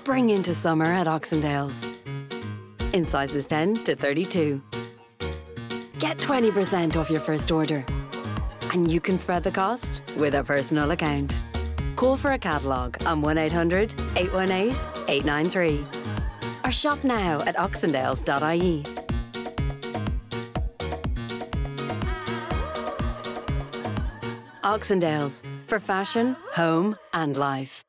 Spring into summer at Oxendales. In sizes 10 to 32. Get 20% off your first order. And you can spread the cost with a personal account. Call for a catalogue on 1800 818 893. Or shop now at oxendales.ie. Oxendales for fashion, home, and life.